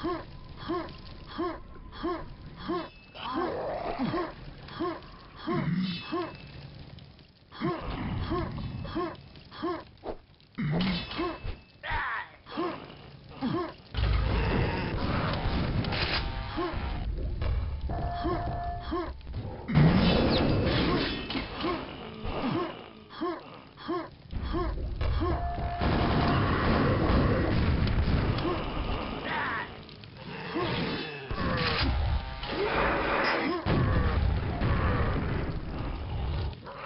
Huh.